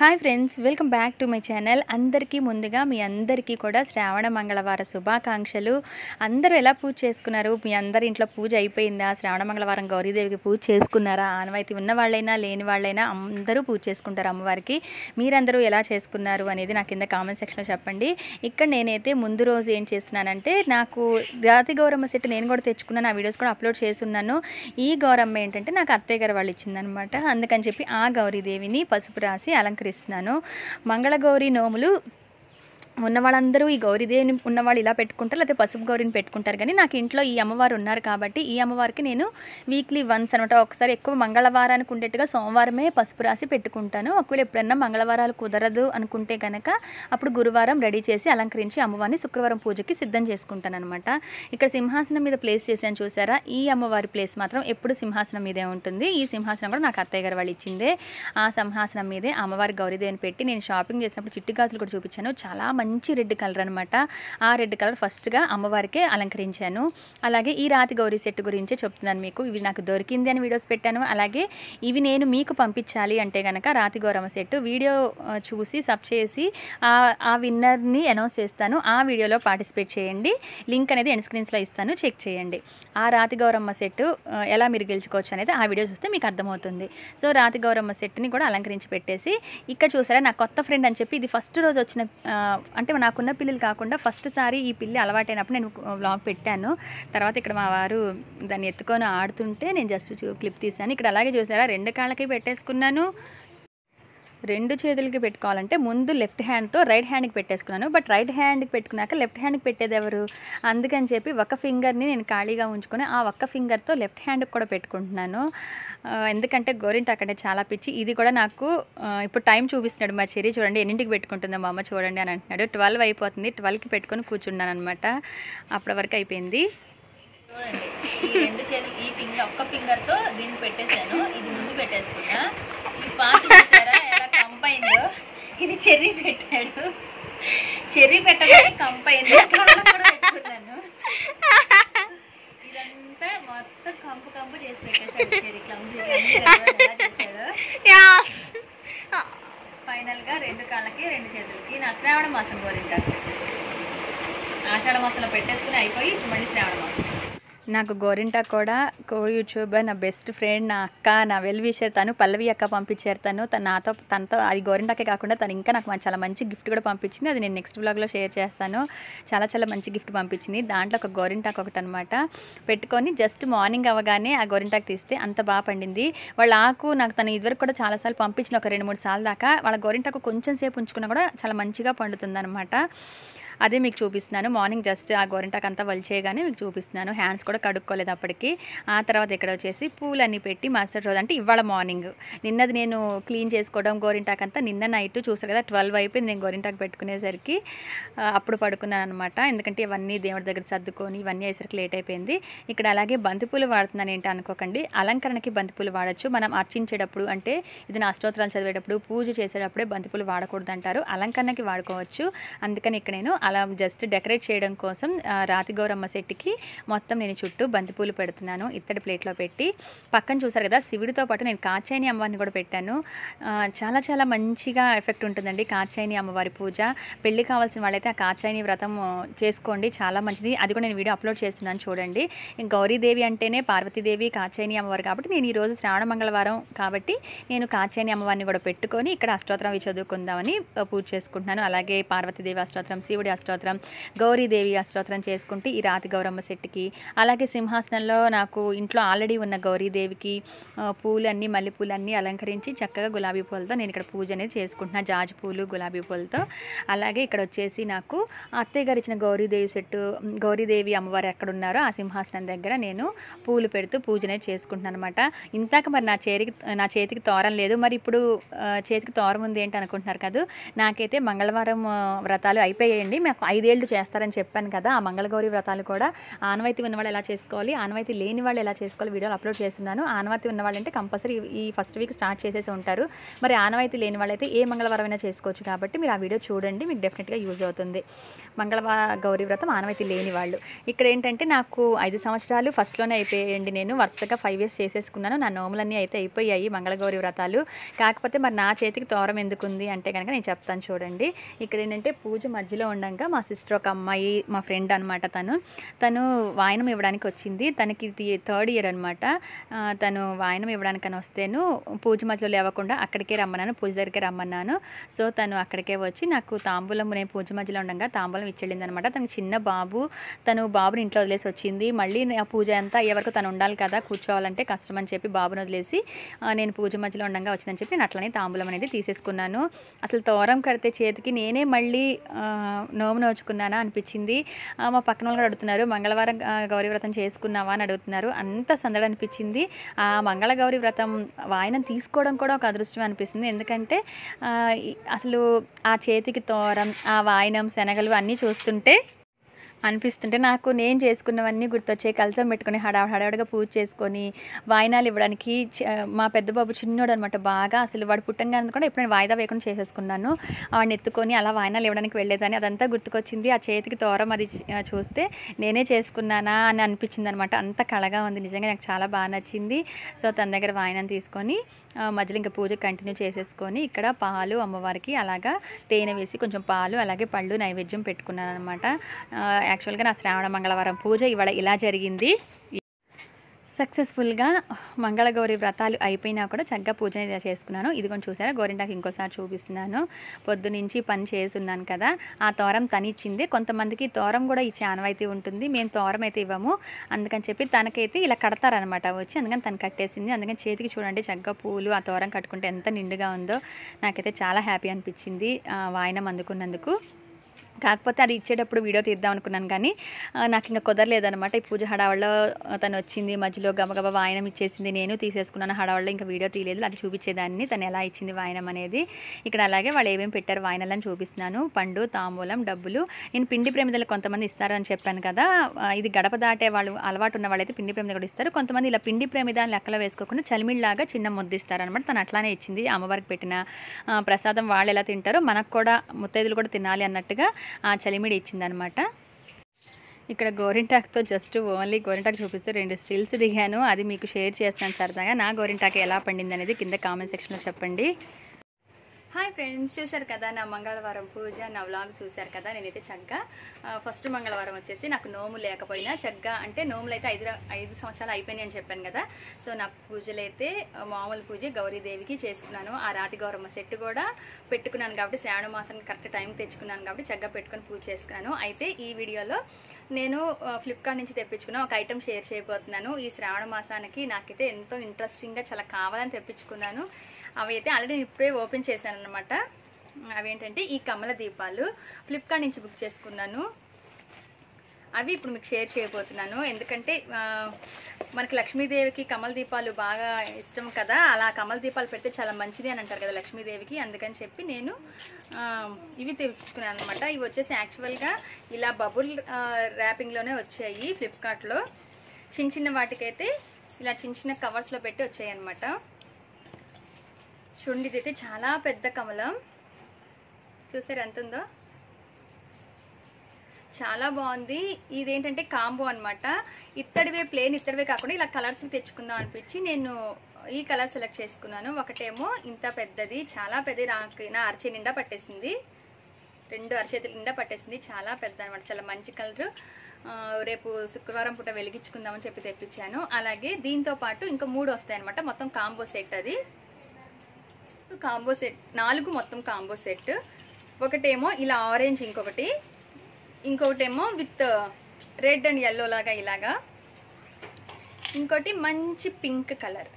Hi friends welcome back to my channel. అందరికీ ముందుగా మీ అందరికీ కూడా శ్రావణ మంగళవార శుభాకాంక్షలు. అందరూ ఎలా పూజ చేసుకున్నారు? మీ అందరి ఇంట్లో పూజ అయిపోయిందా? శ్రావణ మంగళవారం గౌరీదేవికి పూజ చేసుకున్నారా? ఆనవాయితీ ఉన్న వాళ్ళైనా లేని వాళ్ళైనా అందరూ పూజ చేసుకుంటారు అమ్మవారికి. మీరందరూ ఎలా చేసుకున్నారు అనేది నాకు కింద కామెంట్ సెక్షన్లో చెప్పండి. ఇక్కడ నేనైతే ముందు రోజు ఏం చేస్తున్నానంటే నాకు జాతి గౌరమ్మ సెట్ నేను కూడా తెచ్చుకున్నాను. ఆ వీడియోస్ కూడా అప్లోడ్ చేస్తున్నాను. ఈ గౌరమ్మ ఏంటంటే నాకు అత్తయ్య గారు వాళ్ళు ఇచ్చిందనమాట అందుకని చెప్పి ఆ గౌరీదేవిని పసుపు రాసి అలంకరిస్తున్నాను మంగళగౌరి నోములు ఉన్న వాళ్ళందరూ ఈ గౌరీదేవిని ఉన్నవాళ్ళు ఇలా పెట్టుకుంటారు లేకపోతే పసుపు గౌరిని పెట్టుకుంటారు. కానీ నాకు ఇంట్లో ఈ అమ్మవారు ఉన్నారు కాబట్టి ఈ అమ్మవారికి నేను వీక్లీ వన్స్ అనమాట ఒకసారి ఎక్కువ మంగళవారానికి ఉండేట్టుగా సోమవారమే పసుపు రాసి పెట్టుకుంటాను. ఒకవేళ ఎప్పుడన్నా మంగళవారాలు కుదరదు అనుకుంటే కనుక అప్పుడు గురువారం రెడీ చేసి అలంకరించి అమ్మవారిని శుక్రవారం పూజకి సిద్ధం చేసుకుంటాను అనమాట ఇక్కడ సింహాసనం మీద ప్లేస్ చేశాను చూసారా? ఈ అమ్మవారి ప్లేస్ మాత్రం ఎప్పుడు సింహాసనం మీదే ఉంటుంది. ఈ సింహాసనం కూడా నాకు అత్తయ్య గారు వాళ్ళు ఇచ్చిందే. ఆ సింహాసనం మీదే అమ్మవారి గౌరీదేవిని పెట్టి నేను షాపింగ్ చేసినప్పుడు చిట్టి గాజులు కూడా చూపించాను. చాలా మంచి మంచి రెడ్ కలర్ అనమాట ఆ రెడ్ కలర్ ఫస్ట్గా అమ్మవారికే అలంకరించాను. అలాగే ఈ రాతి గౌరీ సెట్ గురించే చెప్తున్నాను మీకు. ఇవి నాకు దొరికింది అని వీడియోస్ పెట్టాను. అలాగే ఇవి నేను మీకు పంపించాలి అంటే కనుక రాతి గౌరమ్మ సెట్ వీడియో చూసి సబ్ చేసి ఆ ఆ విన్నర్ని అనౌన్స్ చేస్తాను. ఆ వీడియోలో పార్టిసిపేట్ చేయండి. లింక్ అనేది ఎండ్ స్క్రీన్స్లో ఇస్తాను. చెక్ చేయండి. ఆ రాతి గౌరమ్మ సెట్ ఎలా మీరు గెలుచుకోవచ్చు అనేది ఆ వీడియో చూస్తే మీకు అర్థమవుతుంది. సో రాతి గౌరమ్మ సెట్ని కూడా అలంకరించి పెట్టేసి ఇక్కడ చూసారా నా కొత్త ఫ్రెండ్ అని చెప్పి ఇది ఫస్ట్ రోజు వచ్చిన అంటే నాకున్న పిల్లలు కాకుండా ఫస్ట్ సారి ఈ పిల్లి అలవాటైనప్పుడు నేను వ్లాగ్ పెట్టాను. తర్వాత ఇక్కడ మా వారు దాన్ని ఎత్తుకొని ఆడుతుంటే నేను జస్ట్ క్లిప్ తీశాను ఇక్కడ అలాగే చూసారా? రెండు కాళ్ళకి పెట్టేసుకున్నాను. రెండు చేతులకి పెట్టుకోవాలంటే ముందు లెఫ్ట్ హ్యాండ్తో రైట్ హ్యాండ్కి పెట్టేసుకున్నాను. బట్ రైట్ హ్యాండ్కి పెట్టుకున్నాక లెఫ్ట్ హ్యాండ్కి పెట్టేది ఎవరు? అందుకని చెప్పి ఒక ఫింగర్ని నేను ఖాళీగా ఉంచుకొని ఆ ఒక్క ఫింగర్తో లెఫ్ట్ హ్యాండ్కి కూడా పెట్టుకుంటున్నాను. ఎందుకంటే గోరింట అక్కడే చాలా పిచ్చి. ఇది కూడా నాకు ఇప్పుడు టైం చూపిస్తున్నాడు మా చెరి చూడండి ఎన్నింటికి పెట్టుకుంటుందో మా అమ్మ చూడండి అని అంటున్నాడు. ట్వెల్వ్ అయిపోతుంది. ట్వెల్వ్కి పెట్టుకొని కూర్చున్నాను అనమాట అప్పటి వరకు అయిపోయింది. చూడండి ఈ రెండు చేతులు ఈ ఫింగర్ ఒక్క ఫింగర్తో దీన్ని పెట్టేశాను. ఇది ముందు పెట్టేసుకున్నా. ఈ పాట చూసారా ఎలా కంప్ అయిందో ఇది చెర్రీ పెట్టాడు. చెర్రీ పెట్టగానే కంప్ అయింది. కాళ్ళ కూడా పెట్టుకున్నాను. ఇదంతా మొత్తం కంపు కంపు చేసి పెట్టేశాడు చెర్రీ. క్లమ్జీ చేశాడు. ఫైనల్గా రెండు కాళ్ళకి రెండు చేతులకి నా శ్రావణ మాసం గోరింటాకు ఆషాఢ మాసంలో పెట్టేసుకుని అయిపోయి ఇప్పుడు మళ్ళీ శ్రావణ మాసం. నాకు గోరింటా కూడా కో యూట్యూబర్ నా బెస్ట్ ఫ్రెండ్ నా అక్క నా వెల్ విషర్ తను పల్లవి అక్క పంపించారు తను. తను నాతో తనతో అది గోరింటాకే కాకుండా తను ఇంకా నాకు చాలా మంచి గిఫ్ట్ కూడా పంపించింది. అది నేను నెక్స్ట్ బ్లాగ్లో షేర్ చేస్తాను. చాలా చాలా మంచి గిఫ్ట్ పంపించింది. దాంట్లో ఒక గోరింటాకు ఒకటి అనమాట పెట్టుకొని జస్ట్ మార్నింగ్ అవగానే ఆ గోరింటాకు తీస్తే అంత బాగా పండింది. వాళ్ళ ఆకు నాకు తను ఇదివరకు కూడా చాలాసార్లు పంపించిన ఒక రెండు మూడు సార్లు దాకా వాళ్ళ గోరింటాకు కొంచెం సేపు ఉంచుకున్నా కూడా చాలా మంచిగా పండుతుంది అదే మీకు చూపిస్తున్నాను. మార్నింగ్ జస్ట్ ఆ గోరింటాకు అంతా వలిచేయగానే మీకు చూపిస్తున్నాను. హ్యాండ్స్ కూడా కడుక్కోలేదు అప్పటికి. ఆ తర్వాత ఇక్కడ వచ్చేసి పూలన్నీ పెట్టి మరుసటి రోజు అంటే ఇవాళ మార్నింగ్. నిన్నది నేను క్లీన్ చేసుకోవడం గోరింటాకు అంతా నిన్న నైట్ చూసారు కదా ట్వెల్వ్ అయిపోయింది నేను గోరింటాకు పెట్టుకునేసరికి. అప్పుడు పడుకున్నాను అనమాట ఎందుకంటే ఇవన్నీ దేవుడి దగ్గర సర్దుకొని ఇవన్నీ అయ్యేసరికి లేట్ అయిపోయింది. ఇక్కడ అలాగే బంతిపూలు వాడుతున్నాను ఏంటి అనుకోకండి. అలంకరణకి బంతిపూలు వాడచ్చు. మనం అర్చించేటప్పుడు అంటే ఇది నా అష్టోత్తరాలు చదివేటప్పుడు పూజ చేసేటప్పుడే బంతిపూలు వాడకూడదు అంటారు అలంకరణకి వాడుకోవచ్చు. అందుకని ఇక్కడ నేను అలా జస్ట్ డెకరేట్ చేయడం కోసం రాతి గౌరమ్మ సెట్కి మొత్తం నేను చుట్టూ బంతిపూలు పెడుతున్నాను ఇత్తడి ప్లేట్లో పెట్టి. పక్కన చూసారు కదా శివుడితో పాటు నేను కాచాయిని అమ్మవారిని కూడా పెట్టాను. చాలా చాలా మంచిగా ఎఫెక్ట్ ఉంటుందండి కాచాయిని అమ్మవారి పూజ. పెళ్ళి కావాల్సిన వాళ్ళైతే ఆ కాచాయిని వ్రతం చేసుకోండి చాలా మంచిది. అది కూడా నేను వీడియో అప్లోడ్ చేస్తున్నాను చూడండి. గౌరీదేవి అంటేనే పార్వతీదేవి కాచాయిని అమ్మవారు కాబట్టి నేను ఈరోజు శ్రావణ మంగళవారం కాబట్టి నేను కాచాయిని అమ్మవారిని కూడా పెట్టుకొని ఇక్కడ అష్టోత్తరం చదువుకుందామని పూజ చేసుకుంటున్నాను. అలాగే పార్వతీదేవి అష్టోత్తరం శివుడి అష్టోత్తరం గౌరీదేవి అష్టోత్తరం చేసుకుంటే ఈ రాతి గౌరమ్మ శెట్టికి అలాగే సింహాసనంలో నాకు ఇంట్లో ఆల్రెడీ ఉన్న గౌరీదేవికి పూలన్నీ మల్లెపూలన్నీ అలంకరించి చక్కగా గులాబీ పూలతో నేను ఇక్కడ పూజ అనేది చేసుకుంటున్నా జాజి పూలు గులాబీ పూలతో. అలాగే ఇక్కడ వచ్చేసి నాకు అత్తయ్య గారు ఇచ్చిన గౌరీదేవి సెట్టు గౌరీదేవి అమ్మవారు ఎక్కడ ఉన్నారో ఆ సింహాసనం దగ్గర నేను పూలు పెడుతూ పూజనే చేసుకుంటున్నాను అనమాట ఇంతాక మరి నా చేతికి నా చేతికి తోరం లేదు. మరి ఇప్పుడు చేతికి తోరం ఉంది ఏంటి అనుకుంటున్నారు కదా? నాకైతే మంగళవారం వ్రతాలు అయిపోయాయండి. మాకు ఐదేళ్ళు చేస్తారని చెప్పాను కదా ఆ మంగళగౌరి వ్రతాలు కూడా ఆనవాయితీ ఉన్నవాళ్ళు ఎలా చేసుకోవాలి ఆనవాయితీ లేని వాళ్ళు ఎలా చేసుకోవాలి వీడియోలు అప్లోడ్ చేస్తున్నాను. ఆనవాయితీ ఉన్నవాళ్ళు అంటే కంపల్సరీ ఈ ఫస్ట్ వీక్ స్టార్ట్ చేసేసి ఉంటారు. మరి ఆనవాయితీ లేని వాళ్ళైతే ఏ మంగళవారమైనా చేసుకోవచ్చు కాబట్టి మీరు ఆ వీడియో చూడండి మీకు డెఫినెట్గా యూజ్ అవుతుంది. మంగళవార గౌరీ వ్రతం ఆనవాయితీ లేని వాళ్ళు. ఇక్కడ ఏంటంటే నాకు ఐదు సంవత్సరాలు ఫస్ట్లోనే అయిపోయాయండి నేను వరుసగా ఫైవ్ ఇయర్స్ చేసేసుకున్నాను. నా నోములన్నీ అయితే అయిపోయాయి మంగళగౌరి వ్రతాలు. కాకపోతే మరి నా చేతికి తోరం ఎందుకుంది అంటే కనుక నేను చెప్తాను చూడండి. ఇక్కడ ఏంటంటే పూజ మధ్యలో ఉండం ఉండగా మా సిస్టర్ ఒక అమ్మాయి మా ఫ్రెండ్ అనమాట తను. తను వాయనం ఇవ్వడానికి వచ్చింది. తనకి ఇది థర్డ్ ఇయర్ అనమాట తను వాయనం ఇవ్వడానికని వస్తేను పూజ మధ్యలో లేవకుండా అక్కడికే రమ్మన్నాను పూజ దగ్గరికి రమ్మన్నాను. సో తను అక్కడికే వచ్చి నాకు తాంబూలం నేను పూజ మధ్యలో ఉండగా తాంబూలం ఇచ్చేళ్ళింది అనమాట తనకి చిన్న బాబు తను బాబుని ఇంట్లో వదిలేసి వచ్చింది. మళ్ళీ ఆ పూజ అంతా అయ్యే వరకు తను ఉండాలి కదా కూర్చోవాలంటే కష్టం అని చెప్పి బాబుని వదిలేసి నేను పూజ మధ్యలో ఉండగా వచ్చిందని చెప్పి నేను అట్లనే తాంబూలం అనేది తీసేసుకున్నాను. అసలు తోరం కడితే చేతికి నేనే మళ్ళీ నోము నోచుకున్నానా అనిపించింది. మా పక్కన వాళ్ళు అడుగుతున్నారు మంగళవారం ఆ, గౌరీ వ్రతం చేసుకున్నావా? అని అడుగుతున్నారు. అంత సందడి అనిపించింది. ఆ మంగళ గౌరీ వ్రతం వాయనం తీసుకోవడం కూడా ఒక అదృష్టం అనిపిస్తుంది. ఎందుకంటే అసలు ఆ చేతికి తోరం ఆ వాయనం శనగలు అన్నీ చూస్తుంటే అనిపిస్తుంటే నాకు నేను చేసుకున్నవన్నీ గుర్తొచ్చాయి. కలసం పెట్టుకుని హడావిడి హడావిడిగా పూజ చేసుకొని వాయినాలు ఇవ్వడానికి మా పెద్ద బాబు చిన్నోడు అనమాట బాగా. అసలు వాడు పుట్టంగా కూడా ఇప్పుడు నేను వాయిదా వేయకుండా చేసేసుకున్నాను. వాడిని ఎత్తుకొని అలా వాయినాలు ఇవ్వడానికి వెళ్ళేదని అదంతా గుర్తుకొచ్చింది. ఆ చేతికి తోరం అది చూస్తే నేనే చేసుకున్నానా అని అనిపించింది అనమాట అంత కళగా ఉంది. నిజంగా నాకు చాలా బాగా నచ్చింది. సో తన దగ్గర వాయినం తీసుకొని మధ్యలో ఇంకా పూజ కంటిన్యూ చేసేసుకొని ఇక్కడ పాలు అమ్మవారికి అలాగా తేనె వేసి కొంచెం పాలు అలాగే పళ్ళు నైవేద్యం పెట్టుకున్నాను అనమాట యాక్చువల్గా నా శ్రావణ మంగళవారం పూజ ఇవాళ ఇలా జరిగింది. సక్సెస్ఫుల్గా మంగళగౌరి వ్రతాలు అయిపోయినా కూడా చక్కగా పూజ అనేది చేసుకున్నాను. ఇది కొంచెం చూసారా గోరింటాకు ఇంకోసారి చూపిస్తున్నాను. పొద్దు నుంచి పని చేస్తున్నాను కదా ఆ తోరం తనిచ్చింది. కొంతమందికి తోరం కూడా ఇచ్చే ఆనవాయితీ ఉంటుంది మేము తోరం అయితే ఇవ్వము. అందుకని చెప్పి తనకైతే ఇలా కడతారనమాట వచ్చి అందుకని తను కట్టేసింది. అందుకని చేతికి చూడండి చక్కగా పూలు ఆ తోరం కట్టుకుంటే ఎంత నిండుగా ఉందో. నాకైతే చాలా హ్యాపీ అనిపించింది వాయనం అందుకున్నందుకు. కాకపోతే అది ఇచ్చేటప్పుడు వీడియో తీద్దాం అనుకున్నాను కానీ నాకు ఇంకా కుదరలేదనమాట ఈ పూజ హడావళ్ళలో తను వచ్చింది మధ్యలో గబగబా వాయనం ఇచ్చేసింది నేను తీసేసుకున్నాను హడావళ్ళలో ఇంకా వీడియో తీయలేదు. అది చూపించేదాన్ని తను ఎలా ఇచ్చింది వాయనం అనేది. ఇక్కడ అలాగే వాళ్ళు ఏమేమి పెట్టారు వాయనాలని చూపిస్తున్నాను. పండు తాంబూలం డబ్బులు. నేను పిండి ప్రేమిదలు కొంతమంది ఇస్తారని చెప్పాను కదా ఇది గడప దాటే వాళ్ళు అలవాటు ఉన్న వాళ్ళైతే పిండి ప్రేమిద కూడా ఇస్తారు. కొంతమంది ఇలా పిండి ప్రేమిదాన్ని లెక్కలో వేసుకోకుండా చలిమిళ్ళలాగా చిన్న ముద్దిస్తారనమాట తను అట్లానే ఇచ్చింది అమ్మవారికి పెట్టిన ప్రసాదం వాళ్ళు ఎలా తింటారో మనకు కూడా ముత్తైదులు కూడా తినాలి అన్నట్టుగా ఆ చలిమిడి ఇచ్చిందనమాట. ఇక్కడ గోరింటాక్తో జస్ట్ ఓన్లీ గోరింటాక్ చూపిస్తూ రెండు స్టిల్స్ దిగాను. అది మీకు షేర్ చేస్తాను సరదాగా. నా గోరింటాక్ ఎలా పండింది అనేది కింద కామెంట్ సెక్షన్లో చెప్పండి. హాయ్ ఫ్రెండ్స్ చూశారు కదా నా మంగళవారం పూజ నా వ్లాగ్ చూశారు కదా నేనైతే చక్కగా ఫస్ట్ మంగళవారం వచ్చేసి నాకు నోము లేకపోయినా చక్కగా అంటే నోములు అయితే ఐదు ఐదు సంవత్సరాలు అయిపోయినాయి అని చెప్పాను కదా. సో నా పూజలు అయితే మామూలు పూజ గౌరీదేవికి చేసుకున్నాను. ఆ రాతి గౌరమ్మ సెట్ కూడా పెట్టుకున్నాను కాబట్టి శ్రావణ మాసానికి కరెక్ట్ టైం తెచ్చుకున్నాను కాబట్టి చక్కగా పెట్టుకొని పూజ చేసుకున్నాను అయితే ఈ వీడియోలో నేను ఫ్లిప్కార్ట్ నుంచి తెప్పించుకున్న ఒక ఐటెం షేర్ చేయబోతున్నాను. ఈ శ్రావణ మాసానికి నాకైతే ఎంతో ఇంట్రెస్టింగ్గా చాలా కావాలని తెప్పించుకున్నాను. అవి అయితే ఆల్రెడీ ఇప్పుడే ఓపెన్ చేశాను అనమాట అవేంటంటే ఈ కమల దీపాలు ఫ్లిప్కార్ట్ నుంచి బుక్ చేసుకున్నాను. అవి ఇప్పుడు మీకు షేర్ చేయబోతున్నాను. ఎందుకంటే మనకి లక్ష్మీదేవికి కమల దీపాలు బాగా ఇష్టం కదా. అలా కమల దీపాలు పెడితే చాలా మంచిది అని అంటారు కదా లక్ష్మీదేవికి. అందుకని చెప్పి నేను ఇవి తెచ్చుకున్నాను అనమాట ఇవి వచ్చేసి యాక్చువల్గా ఇలా బబుల్ ర్యాపింగ్లోనే వచ్చాయి ఫ్లిప్కార్ట్లో. చిన్న చిన్న వాటికైతే ఇలా చిన్న చిన్న కవర్స్లో పెట్టి వచ్చాయి అనమాట చూడండి ఇదైతే చాలా పెద్ద కమలం. చూసారు ఎంత ఉందో చాలా బాగుంది. ఇదేంటంటే కాంబో అనమాట ఇత్తడివే ప్లేన్ ఇత్తడివే కాకుండా ఇలా కలర్స్ తెచ్చుకుందాం అనిపించి నేను ఈ కలర్ సెలెక్ట్ చేసుకున్నాను. ఒకటేమో ఇంత పెద్దది చాలా పెద్దది నాకు నా అరచే నిండా పట్టేసింది. రెండు అరచేతుల నిండా పట్టేసింది. చాలా పెద్ద అనమాట చాలా మంచి కలర్ రేపు శుక్రవారం పూట వెలిగించుకుందామని చెప్పి తెప్పించాను. అలాగే దీంతో పాటు ఇంకా మూడు వస్తాయి అనమాట మొత్తం కాంబో సెట్ అది. కాంబో సెట్ నాలుగు మొత్తం కాంబో సెట్. ఒకటేమో ఇలా ఆరెంజ్ ఇంకొకటి. ఇంకొకటేమో విత్ రెడ్ అండ్ ఎల్లో లాగా ఇలాగా. ఇంకోటి మంచి పింక్ కలర్.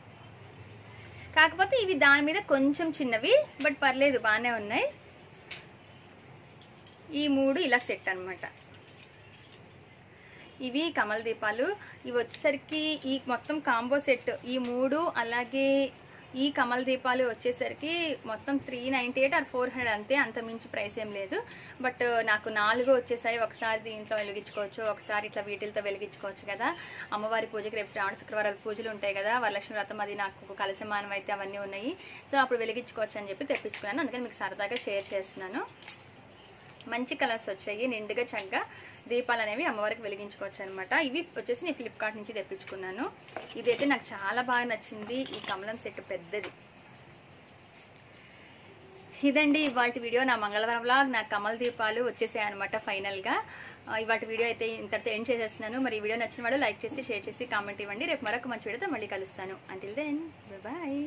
కాకపోతే ఇవి దాని మీద కొంచెం చిన్నవి బట్ పర్లేదు బాగానే ఉన్నాయి. ఈ మూడు ఇలా సెట్ అనమాట ఇవి కమల దీపాలు. ఇవి వచ్చేసరికి ఈ మొత్తం కాంబో సెట్ ఈ మూడు అలాగే ఈ కమల దీపాలు వచ్చేసరికి మొత్తం three ninety eight or four hundred అంతే అంత మించి ప్రైస్ ఏం లేదు. బట్ uh, నాకు నాలుగు వచ్చేసాయి. ఒకసారి దీంట్లో వెలిగించుకోవచ్చు ఒకసారి ఇట్లా వీటిలతో వెలిగించుకోవచ్చు కదా. అమ్మవారి పూజకి రేపు శ్రావణ శుక్రవారాలు పూజలు ఉంటాయి కదా. వరలక్ష్మి వ్రతం అది నాకు కలసమానం అయితే అవన్నీ ఉన్నాయి. సో అప్పుడు వెలిగించుకోవచ్చు అని చెప్పి తెప్పించుకున్నాను. అందుకని మీకు సరదాగా షేర్ చేస్తున్నాను. మంచి కలర్స్ వచ్చాయి నిండుగా చక్కగా దీపాలు అనేవి అమ్మవారికి వెలిగించుకోవచ్చు అనమాట ఇవి వచ్చేసి నేను ఫ్లిప్కార్ట్ నుంచి తెప్పించుకున్నాను. ఇదైతే నాకు చాలా బాగా నచ్చింది. ఈ కమలం సెట్ పెద్దది. ఇదండి ఇవాటి వీడియో. నా మంగళవారం వ్లాగ్ నా కమల్ దీపాలు వచ్చేసాయి అనమాట ఫైనల్గా ఇవాటి వీడియో అయితే ఇంతటితో ఎండ్ చేసేస్తున్నాను. మరి ఈ వీడియో నచ్చిన వాళ్ళు లైక్ చేసి షేర్ చేసి కామెంట్ ఇవ్వండి. రేపు మరొక మంచి వీడియోతో మళ్ళీ కలుస్తాను. Until then bye